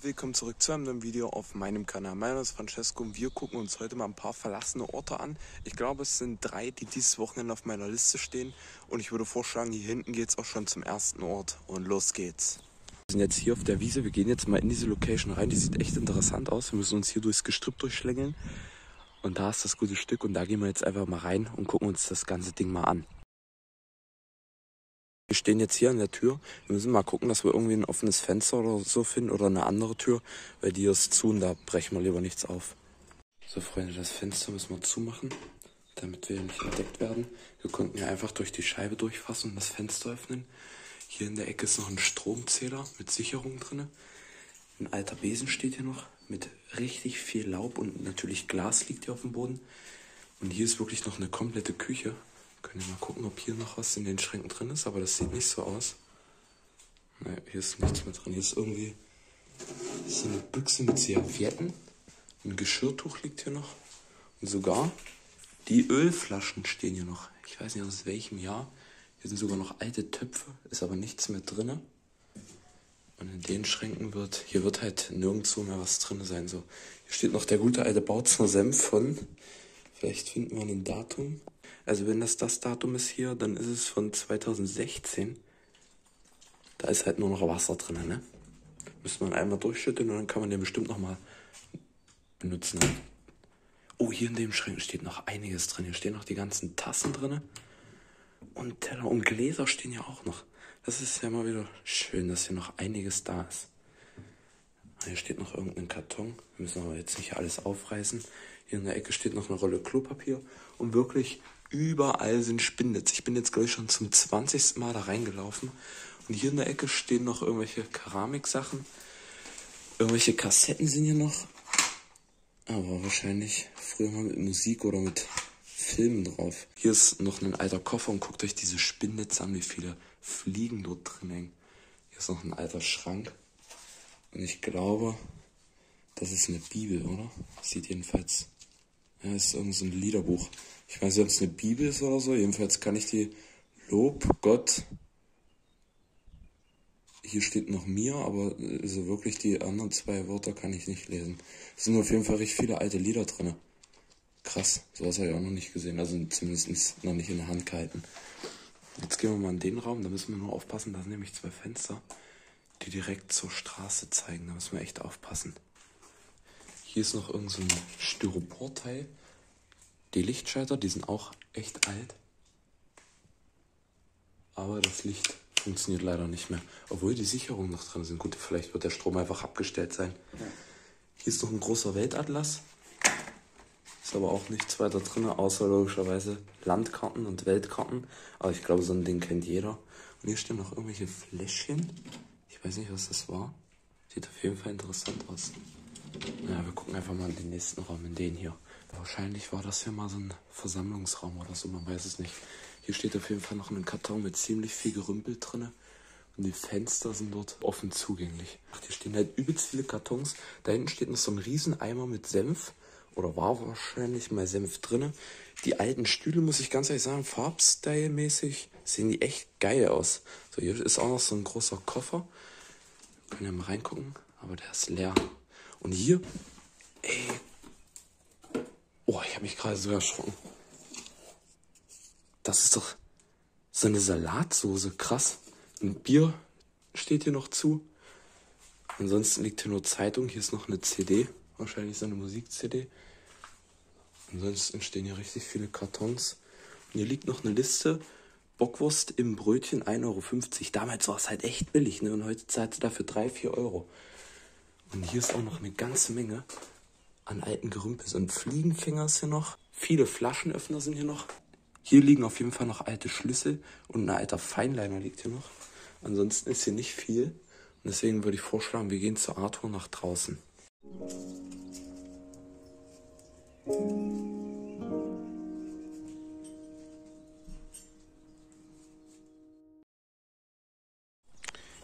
Willkommen zurück zu einem neuen Video auf meinem Kanal. Mein Name ist Francesco und wir gucken uns heute mal ein paar verlassene Orte an. Ich glaube, es sind drei, die dieses Wochenende auf meiner Liste stehen. Und ich würde vorschlagen, hier hinten geht es auch schon zum ersten Ort. Und los geht's. Wir sind jetzt hier auf der Wiese. Wir gehen jetzt mal in diese Location rein. Die sieht echt interessant aus. Wir müssen uns hier durchs Gestrüpp durchschlängeln. Und da ist das gute Stück. Und da gehen wir jetzt einfach mal rein und gucken uns das ganze Ding mal an. Wir stehen jetzt hier an der Tür. Wir müssen mal gucken, dass wir irgendwie ein offenes Fenster oder so finden oder eine andere Tür, weil die ist zu und da brechen wir lieber nichts auf. So Freunde, das Fenster müssen wir zumachen, damit wir nicht entdeckt werden. Wir konnten ja einfach durch die Scheibe durchfassen und das Fenster öffnen. Hier in der Ecke ist noch ein Stromzähler mit Sicherung drin. Ein alter Besen steht hier noch mit richtig viel Laub und natürlich Glas liegt hier auf dem Boden. Und hier ist wirklich noch eine komplette Küche. Können wir mal gucken, ob hier noch was in den Schränken drin ist, aber das sieht nicht so aus. Ne, hier ist nichts mehr drin. Hier ist irgendwie ist eine Büchse mit Servietten. Ein Geschirrtuch liegt hier noch. Und sogar die Ölflaschen stehen hier noch. Ich weiß nicht aus welchem Jahr. Hier sind sogar noch alte Töpfe, ist aber nichts mehr drin. Und in den Schränken wird, hier wird halt nirgendwo mehr was drin sein. So, hier steht noch der gute alte Bautzner Senf von. Vielleicht finden wir ein Datum. Also wenn das das Datum ist hier, dann ist es von 2016. Da ist halt nur noch Wasser drin, ne? Müsste man einmal durchschütteln und dann kann man den bestimmt nochmal benutzen. Oh, hier in dem Schrank steht noch einiges drin. Hier stehen noch die ganzen Tassen drin. Und Teller und Gläser stehen ja auch noch. Das ist ja mal wieder schön, dass hier noch einiges da ist. Hier steht noch irgendein Karton. Wir müssen aber jetzt nicht alles aufreißen. Hier in der Ecke steht noch eine Rolle Klopapier. Und wirklich Überall sind Spindnetz. Ich bin jetzt, glaube ich, schon zum 20. Mal da reingelaufen. Und hier in der Ecke stehen noch irgendwelche Keramiksachen. Irgendwelche Kassetten sind hier noch. Aber wahrscheinlich früher mal mit Musik oder mit Filmen drauf. Hier ist noch ein alter Koffer und guckt euch diese Spindnetze an, wie viele Fliegen dort drin hängen. Hier ist noch ein alter Schrank. Und ich glaube, das ist eine Bibel, oder? Sieht jedenfalls. Ja, ist irgendein so Liederbuch. Ich weiß nicht, ob es eine Bibel ist oder so. Jedenfalls kann ich die Lob Gott. Hier steht noch mir, aber so wirklich die anderen zwei Wörter kann ich nicht lesen. Es sind auf jeden Fall recht viele alte Lieder drin. Krass, sowas habe ich auch noch nicht gesehen. Also zumindest noch nicht in der Hand gehalten. Jetzt gehen wir mal in den Raum. Da müssen wir nur aufpassen. Da sind nämlich zwei Fenster, die direkt zur Straße zeigen. Da müssen wir echt aufpassen. Hier ist noch irgendein so Styroporteil. Die Lichtschalter, die sind auch echt alt. Aber das Licht funktioniert leider nicht mehr. Obwohl die Sicherungen noch drin sind. Gut, vielleicht wird der Strom einfach abgestellt sein. Ja. Hier ist noch ein großer Weltatlas. Ist aber auch nichts weiter drin, außer logischerweise Landkarten und Weltkarten. Aber ich glaube, so ein Ding kennt jeder. Und hier stehen noch irgendwelche Fläschchen. Ich weiß nicht, was das war. Sieht auf jeden Fall interessant aus. Ja, wir gucken einfach mal in den nächsten Raum, in den hier. Wahrscheinlich war das ja mal so ein Versammlungsraum oder so, man weiß es nicht. Hier steht auf jeden Fall noch ein Karton mit ziemlich viel Gerümpel drin. Und die Fenster sind dort offen zugänglich. Ach, hier stehen halt übelst viele Kartons. Da hinten steht noch so ein Rieseneimer mit Senf. Oder war wahrscheinlich mal Senf drin. Die alten Stühle, muss ich ganz ehrlich sagen, Farbstyle-mäßig sehen die echt geil aus. So, hier ist auch noch so ein großer Koffer. Können ja mal reingucken, aber der ist leer. Und hier, ey, oh, ich habe mich gerade so erschrocken. Das ist doch so eine Salatsoße, krass. Ein Bier steht hier noch zu. Ansonsten liegt hier nur Zeitung. Hier ist noch eine CD, wahrscheinlich so eine Musik-CD. Ansonsten stehen hier richtig viele Kartons. Und hier liegt noch eine Liste. Bockwurst im Brötchen 1,50 Euro. Damals war es halt echt billig, ne? Und heute zahlt sie dafür 3, 4 Euro. Und hier ist auch noch eine ganze Menge an alten Gerümpels und Fliegenfänger ist hier noch. Viele Flaschenöffner sind hier noch. Hier liegen auf jeden Fall noch alte Schlüssel und ein alter Feinliner liegt hier noch. Ansonsten ist hier nicht viel. Und deswegen würde ich vorschlagen, wir gehen zu Arthur nach draußen.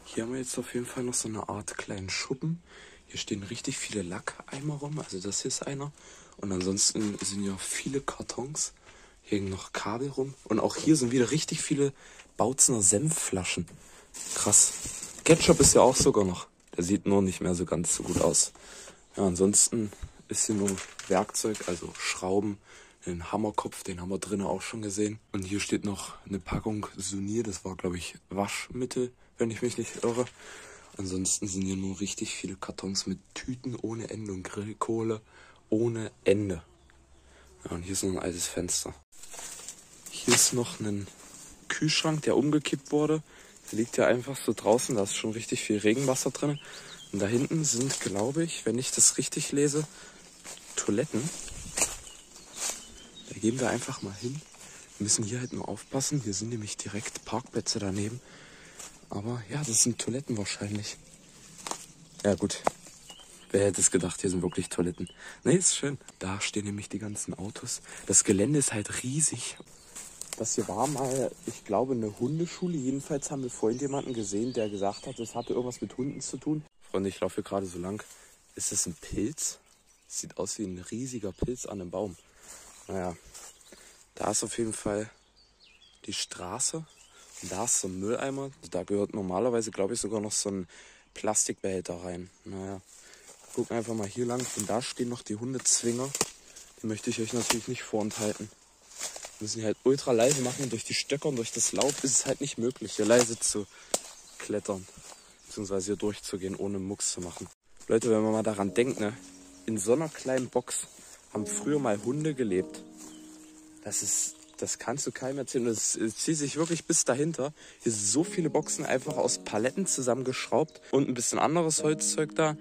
Hier haben wir jetzt auf jeden Fall noch so eine Art kleinen Schuppen. Hier stehen richtig viele Lackeimer rum, also das hier ist einer. Und ansonsten sind ja viele Kartons. Hier hängen noch Kabel rum. Und auch hier sind wieder richtig viele Bautzener Senfflaschen. Krass. Ketchup ist ja auch sogar noch. Der sieht nur nicht mehr so ganz so gut aus. Ja, ansonsten ist hier nur Werkzeug, also Schrauben, den Hammerkopf, den haben wir drinnen auch schon gesehen. Und hier steht noch eine Packung Sunier, das war glaube ich Waschmittel, wenn ich mich nicht irre. Ansonsten sind hier nur richtig viele Kartons mit Tüten ohne Ende und Grillkohle ohne Ende. Ja, und hier ist noch ein altes Fenster. Hier ist noch ein Kühlschrank, der umgekippt wurde. Der liegt ja einfach so draußen, da ist schon richtig viel Regenwasser drin. Und da hinten sind, glaube ich, wenn ich das richtig lese, Toiletten. Da gehen wir einfach mal hin. Wir müssen hier halt nur aufpassen. Hier sind nämlich direkt Parkplätze daneben. Aber ja, das sind Toiletten wahrscheinlich. Ja gut. Wer hätte es gedacht, hier sind wirklich Toiletten. Ne, ist schön. Da stehen nämlich die ganzen Autos. Das Gelände ist halt riesig. Das hier war mal, ich glaube, eine Hundeschule. Jedenfalls haben wir vorhin jemanden gesehen, der gesagt hat, es hatte irgendwas mit Hunden zu tun. Freunde, ich laufe hier gerade so lang. Ist das ein Pilz? Sieht aus wie ein riesiger Pilz an einem Baum. Naja, da ist auf jeden Fall die Straße. Da ist so ein Mülleimer. Da gehört normalerweise, glaube ich, sogar noch so ein Plastikbehälter rein. Naja, gucken einfach mal hier lang. Und da stehen noch die Hundezwinger. Die möchte ich euch natürlich nicht vorenthalten. Wir müssen die halt ultra leise machen. Durch die Stöcker und durch das Laub ist es halt nicht möglich, hier leise zu klettern. Beziehungsweise hier durchzugehen, ohne Mucks zu machen. Leute, wenn man mal daran denkt, ne? In so einer kleinen Box haben früher mal Hunde gelebt. Das ist, das kannst du keinem erzählen. Das zieht sich wirklich bis dahinter. Hier sind so viele Boxen einfach aus Paletten zusammengeschraubt und ein bisschen anderes Holzzeug da.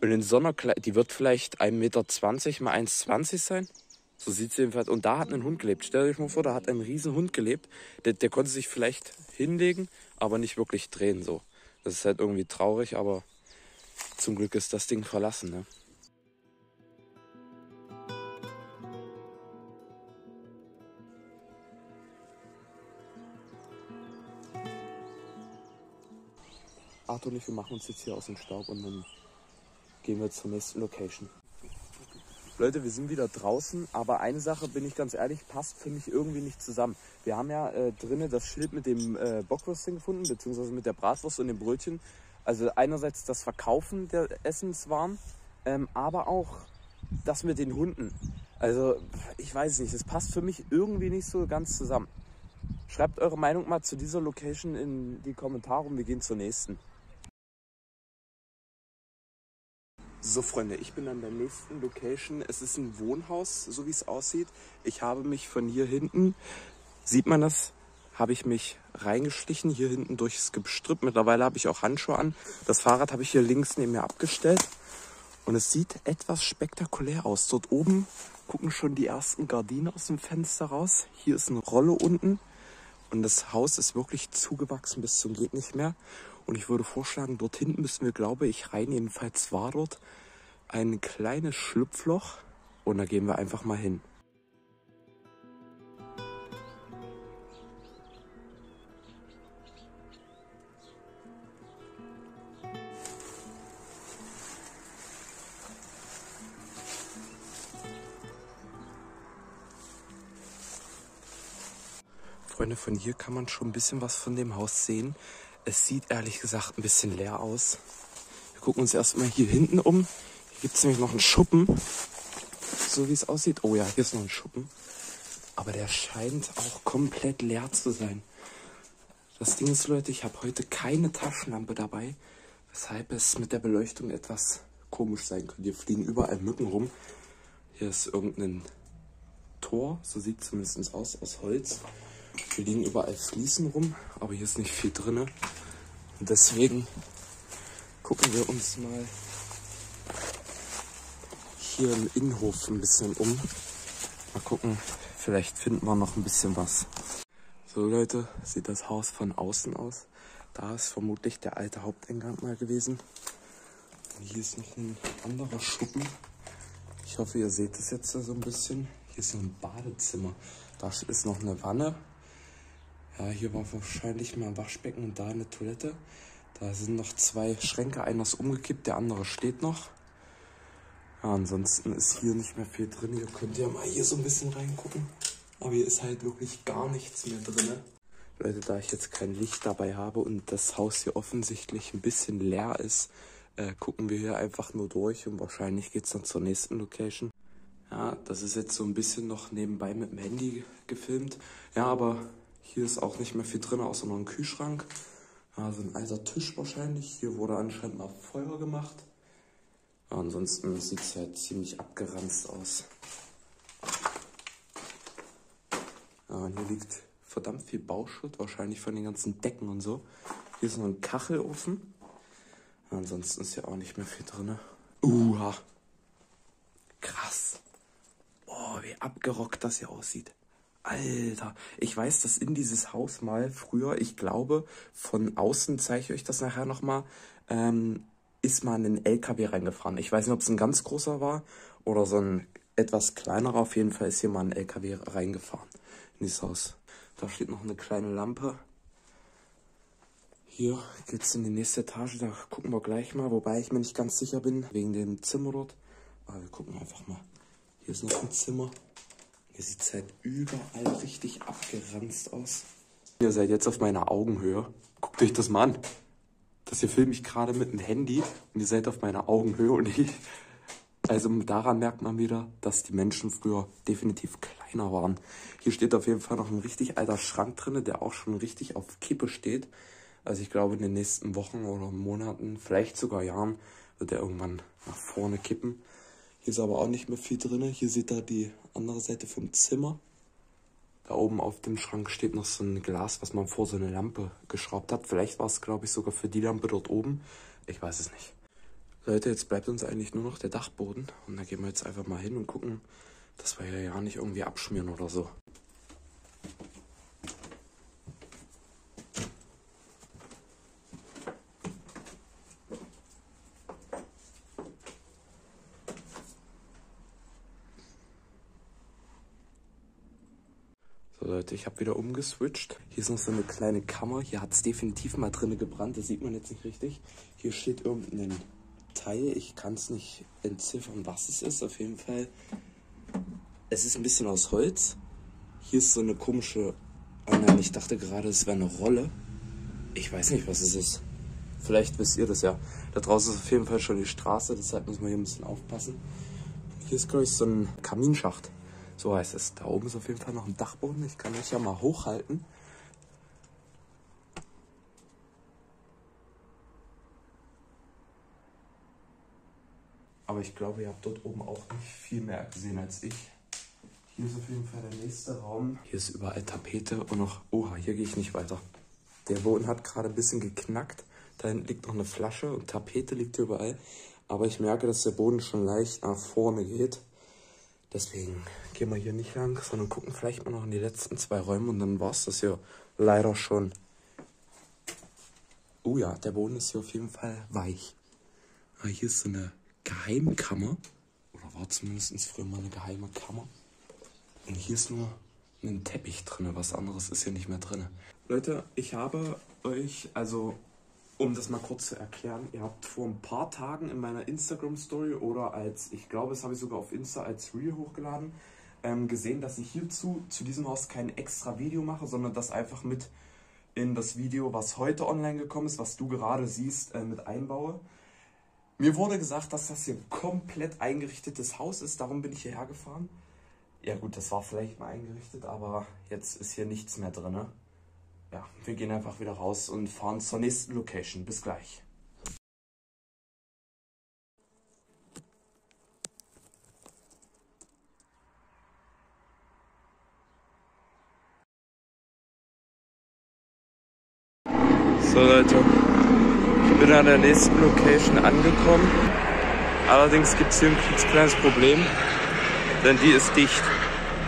Und in so einer die wird vielleicht 1,20 Meter mal 1,20 sein. So sieht es jedenfalls. Und da hat ein Hund gelebt. Stell euch mal vor, da hat ein riesen Hund gelebt. Der, der konnte sich vielleicht hinlegen, aber nicht wirklich drehen so. Das ist halt irgendwie traurig, aber zum Glück ist das Ding verlassen. Ne? Arthur und ich, wir machen uns jetzt hier aus dem Staub und dann gehen wir zur nächsten Location. Leute, wir sind wieder draußen, aber eine Sache, bin ich ganz ehrlich, passt für mich irgendwie nicht zusammen. Wir haben ja äh, drinnen das Schild mit dem äh, Bockwürstchen gefunden, beziehungsweise mit der Bratwurst und dem Brötchen. Also einerseits das Verkaufen der Essenswaren, ähm, aber auch das mit den Hunden. Also ich weiß nicht, es passt für mich irgendwie nicht so ganz zusammen. Schreibt eure Meinung mal zu dieser Location in die Kommentare und wir gehen zur nächsten. So Freunde, ich bin an der nächsten Location. Es ist ein Wohnhaus, so wie es aussieht. Ich habe mich von hier hinten, sieht man das, habe ich mich reingeschlichen, hier hinten durchs Gestrüpp. Mittlerweile habe ich auch Handschuhe an. Das Fahrrad habe ich hier links neben mir abgestellt. Und es sieht etwas spektakulär aus. Dort oben gucken schon die ersten Gardinen aus dem Fenster raus. Hier ist eine Rolle unten. Und das Haus ist wirklich zugewachsen bis zum geht nicht mehr. Und ich würde vorschlagen, dort hinten müssen wir, glaube ich, rein. Jedenfalls war dort ein kleines Schlupfloch. Und da gehen wir einfach mal hin. Freunde, von hier kann man schon ein bisschen was von dem Haus sehen. Es sieht ehrlich gesagt ein bisschen leer aus. Wir gucken uns erstmal hier hinten um. Hier gibt es nämlich noch einen Schuppen. So wie es aussieht. Oh ja, hier ist noch ein Schuppen. Aber der scheint auch komplett leer zu sein. Das Ding ist, Leute, ich habe heute keine Taschenlampe dabei, weshalb es mit der Beleuchtung etwas komisch sein könnte. Hier fliegen überall Mücken rum. Hier ist irgendein Tor, so sieht es zumindest aus, aus Holz. Hier liegen überall Fliesen rum, aber hier ist nicht viel drin. Und deswegen gucken wir uns mal hier im Innenhof ein bisschen um. Mal gucken, vielleicht finden wir noch ein bisschen was. So Leute, sieht das Haus von außen aus. Da ist vermutlich der alte Haupteingang mal gewesen. Hier ist noch ein anderer Schuppen. Ich hoffe, ihr seht es jetzt so ein bisschen. Hier ist ein Badezimmer. Da ist noch eine Wanne. Ja, hier war wahrscheinlich mal ein Waschbecken und da eine Toilette. Da sind noch zwei Schränke. Einer ist umgekippt, der andere steht noch. Ja, ansonsten ist hier nicht mehr viel drin. Ihr könnt ja mal hier so ein bisschen reingucken. Aber hier ist halt wirklich gar nichts mehr drin. Leute, da ich jetzt kein Licht dabei habe und das Haus hier offensichtlich ein bisschen leer ist, äh, gucken wir hier einfach nur durch und wahrscheinlich geht's dann zur nächsten Location. Ja, das ist jetzt so ein bisschen noch nebenbei mit dem Handy gefilmt. Ja, aber hier ist auch nicht mehr viel drin, außer noch ein Kühlschrank. Ja, so ein alter Tisch wahrscheinlich. Hier wurde anscheinend mal Feuer gemacht. Ansonsten sieht es halt ziemlich abgeranzt aus. Und hier liegt verdammt viel Bauschutt, wahrscheinlich von den ganzen Decken und so. Hier ist noch ein Kachelofen. Ansonsten ist ja auch nicht mehr viel drin. Uha. Krass. Oh, wie abgerockt das hier aussieht. Alter, ich weiß, dass in dieses Haus mal früher, ich glaube, von außen zeige ich euch das nachher nochmal, ähm, ist mal ein LKW reingefahren. Ich weiß nicht, ob es ein ganz großer war oder so ein etwas kleinerer. Auf jeden Fall ist hier mal ein LKW reingefahren in dieses Haus. Da steht noch eine kleine Lampe. Hier geht's in die nächste Etage, da gucken wir gleich mal, wobei ich mir nicht ganz sicher bin, wegen dem Zimmer dort. Aber wir gucken einfach mal. Hier ist noch ein Zimmer. Hier sieht halt überall richtig abgeranzt aus. Ihr seid jetzt auf meiner Augenhöhe. Guckt euch das mal an. Das hier filme ich gerade mit dem Handy und ihr seid auf meiner Augenhöhe und ich. Also daran merkt man wieder, dass die Menschen früher definitiv kleiner waren. Hier steht auf jeden Fall noch ein richtig alter Schrank drin, der auch schon richtig auf Kippe steht. Also ich glaube in den nächsten Wochen oder Monaten, vielleicht sogar Jahren, wird er irgendwann nach vorne kippen. Hier ist aber auch nicht mehr viel drin. Hier seht ihr die andere Seite vom Zimmer. Da oben auf dem Schrank steht noch so ein Glas, was man vor so eine Lampe geschraubt hat. Vielleicht war es, glaube ich, sogar für die Lampe dort oben. Ich weiß es nicht. Leute, jetzt bleibt uns eigentlich nur noch der Dachboden. Und da gehen wir jetzt einfach mal hin und gucken, dass wir hier ja nicht irgendwie abschmieren oder so. Leute, ich habe wieder umgeswitcht. Hier ist noch so eine kleine Kammer. Hier hat es definitiv mal drinnen gebrannt. Das sieht man jetzt nicht richtig. Hier steht irgendein Teil. Ich kann es nicht entziffern, was es ist. Auf jeden Fall. Es ist ein bisschen aus Holz. Hier ist so eine komische... Oh nein, ich dachte gerade, es wäre eine Rolle. Ich weiß nicht, was es ist. Vielleicht wisst ihr das ja. Da draußen ist auf jeden Fall schon die Straße, deshalb müssen wir hier ein bisschen aufpassen. Hier ist, glaube ich, so ein Kaminschacht. So heißt es. Da oben ist auf jeden Fall noch ein Dachboden. Ich kann euch ja mal hochhalten. Aber ich glaube, ihr habt dort oben auch nicht viel mehr gesehen als ich. Hier ist auf jeden Fall der nächste Raum. Hier ist überall Tapete und noch... Oha, hier gehe ich nicht weiter. Der Boden hat gerade ein bisschen geknackt. Da hinten liegt noch eine Flasche und Tapete liegt überall. Aber ich merke, dass der Boden schon leicht nach vorne geht. Deswegen gehen wir hier nicht lang, sondern gucken vielleicht mal noch in die letzten zwei Räume und dann war es das hier leider schon. Oh ja, der Boden ist hier auf jeden Fall weich. Aber ah, hier ist so eine Geheimkammer. Oder war zumindest früher mal eine geheime Kammer. Und hier ist nur ein Teppich drin. Was anderes ist hier nicht mehr drin. Leute, ich habe euch, also um das mal kurz zu erklären, ihr habt vor ein paar Tagen in meiner Instagram-Story oder als, ich glaube, das habe ich sogar auf Insta als Reel hochgeladen, ähm, gesehen, dass ich hierzu, zu diesem Haus kein extra Video mache, sondern das einfach mit in das Video, was heute online gekommen ist, was du gerade siehst, äh, mit einbaue. Mir wurde gesagt, dass das hier komplett eingerichtetes Haus ist, darum bin ich hierher gefahren. Ja gut, das war vielleicht mal eingerichtet, aber jetzt ist hier nichts mehr drin. Ne? Ja, wir gehen einfach wieder raus und fahren zur nächsten Location. Bis gleich. So Leute, ich bin an der nächsten Location angekommen. Allerdings gibt es hier ein kleines Problem, denn die ist dicht.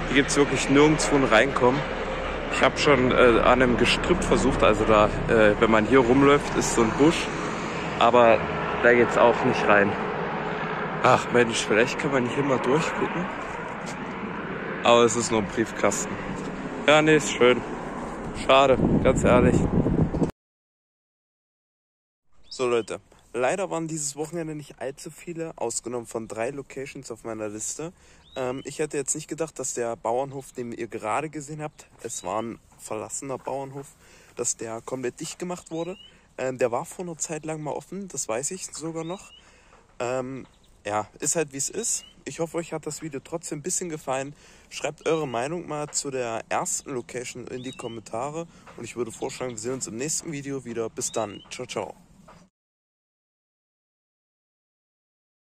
Hier gibt es wirklich nirgendwo ein Reinkommen. Ich habe schon äh, an einem Gestrüpp versucht, also da, äh, wenn man hier rumläuft, ist so ein Busch, aber da geht's auch nicht rein. Ach Mensch, vielleicht kann man hier mal durchgucken. Aber es ist nur ein Briefkasten. Ja, nee, ist schön. Schade, ganz ehrlich. So Leute, Leider waren dieses Wochenende nicht allzu viele, ausgenommen von drei Locations auf meiner Liste. Ähm, ich hätte jetzt nicht gedacht, dass der Bauernhof, den ihr gerade gesehen habt, es war ein verlassener Bauernhof, dass der komplett dicht gemacht wurde. Ähm, der war vor einer Zeit lang mal offen, das weiß ich sogar noch. Ähm, ja, ist halt wie es ist. Ich hoffe, euch hat das Video trotzdem ein bisschen gefallen. Schreibt eure Meinung mal zu der ersten Location in die Kommentare. Und ich würde vorschlagen, wir sehen uns im nächsten Video wieder. Bis dann. Ciao, ciao.